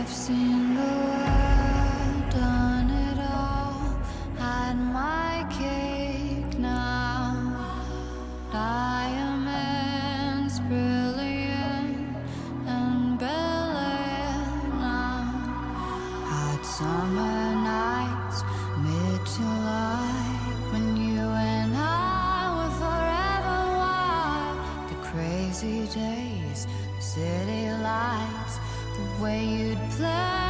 I've seen the world, done it all, had my cake now. Diamonds brilliant and Bel Air now. Hot summer nights, mid July, when you and I were forever wild. The crazy days, city way you'd play.